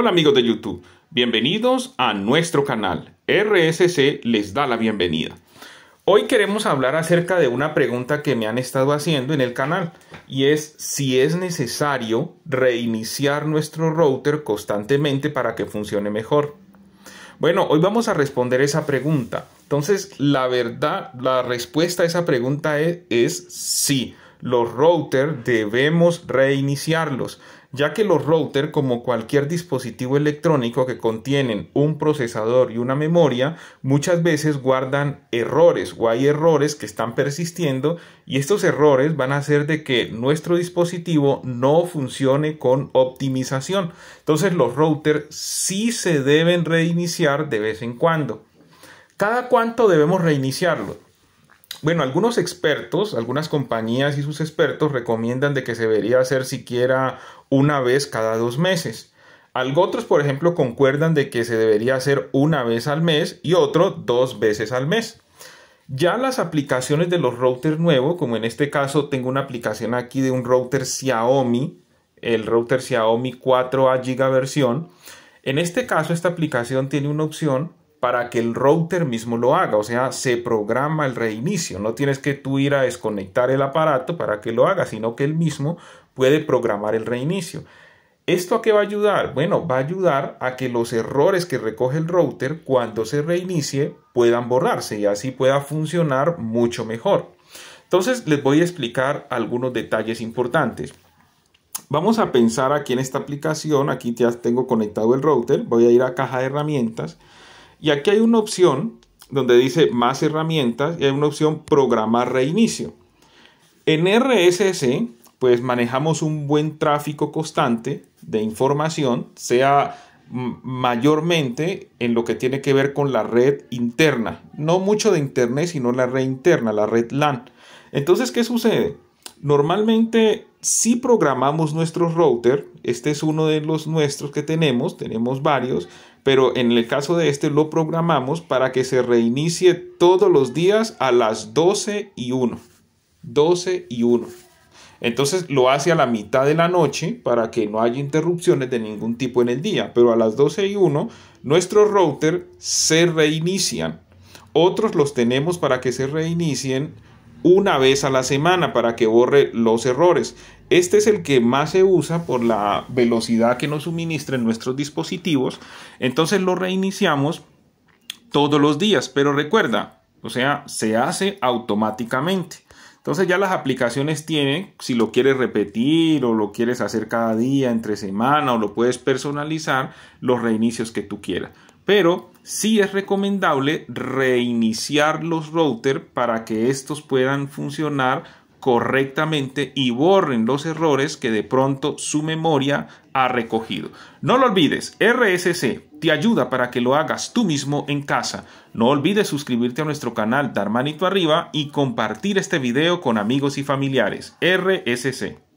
Hola amigos de YouTube, bienvenidos a nuestro canal. RSC les da la bienvenida. Hoy queremos hablar acerca de una pregunta que me han estado haciendo en el canal y es si es necesario reiniciar nuestro router constantemente para que funcione mejor. Bueno, hoy vamos a responder esa pregunta. Entonces, la verdad, la respuesta a esa pregunta es, es sí. Los routers debemos reiniciarlos ya que los routers, como cualquier dispositivo electrónico que contienen un procesador y una memoria, muchas veces guardan errores o hay errores que están persistiendo y estos errores van a hacer de que nuestro dispositivo no funcione con optimización. Entonces los routers sí se deben reiniciar de vez en cuando. ¿Cada cuánto debemos reiniciarlo? Bueno, algunos expertos, algunas compañías y sus expertos recomiendan de que se debería hacer siquiera una vez cada dos meses. Algo otros, por ejemplo, concuerdan de que se debería hacer una vez al mes y otro dos veces al mes. Ya las aplicaciones de los routers nuevos, como en este caso tengo una aplicación aquí de un router Xiaomi, el router Xiaomi 4A Giga versión, en este caso esta aplicación tiene una opción para que el router mismo lo haga, o sea, se programa el reinicio, no tienes que tú ir a desconectar el aparato para que lo haga, sino que él mismo puede programar el reinicio. ¿Esto a qué va a ayudar? Bueno, va a ayudar a que los errores que recoge el router cuando se reinicie puedan borrarse y así pueda funcionar mucho mejor. Entonces les voy a explicar algunos detalles importantes. Vamos a pensar aquí en esta aplicación, aquí ya tengo conectado el router, voy a ir a caja de herramientas y aquí hay una opción donde dice más herramientas y hay una opción programar reinicio. En RSS pues manejamos un buen tráfico constante de información, sea mayormente en lo que tiene que ver con la red interna, no mucho de internet, sino la red interna, la red LAN. Entonces, ¿qué sucede? Normalmente si programamos nuestro router, este es uno de los nuestros que tenemos, tenemos varios, pero en el caso de este lo programamos para que se reinicie todos los días a las 12 y 1. 12 y 1. Entonces lo hace a la mitad de la noche para que no haya interrupciones de ningún tipo en el día, pero a las 12 y 1 nuestros routers se reinician. Otros los tenemos para que se reinicien una vez a la semana para que borre los errores. Este es el que más se usa por la velocidad que nos suministran nuestros dispositivos. Entonces lo reiniciamos todos los días. Pero recuerda, o sea, se hace automáticamente. Entonces ya las aplicaciones tienen, si lo quieres repetir o lo quieres hacer cada día, entre semana o lo puedes personalizar, los reinicios que tú quieras pero sí es recomendable reiniciar los routers para que estos puedan funcionar correctamente y borren los errores que de pronto su memoria ha recogido. No lo olvides, RSC te ayuda para que lo hagas tú mismo en casa. No olvides suscribirte a nuestro canal, dar manito arriba y compartir este video con amigos y familiares. RSC.